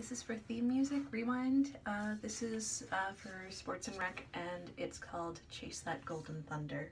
this is for theme music, Rewind. Uh, this is uh, for Sports and Rec, and it's called Chase That Golden Thunder.